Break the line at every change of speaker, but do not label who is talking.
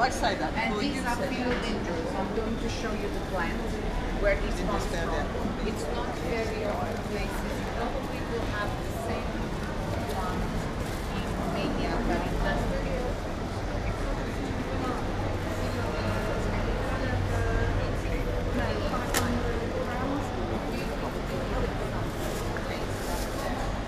outside that.
And these are
field
philodendrons. I'm going to show you the plant where these comes from.